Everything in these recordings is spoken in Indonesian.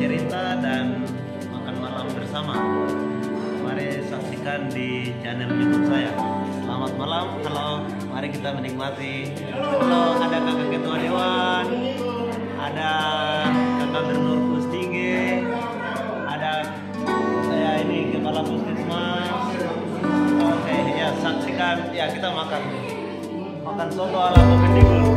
cerita dan makan malam bersama. Mari saksikan di channel YouTube saya. Selamat malam, halo. Mari kita menikmati. Halo, ada kakak ketua dewan, ada kakak gubernur Pustinge, ada saya ini kepala puskesmas. Oke, ya saksikan. Ya kita makan makan soto ala Bukit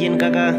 izin kakak.